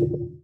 you.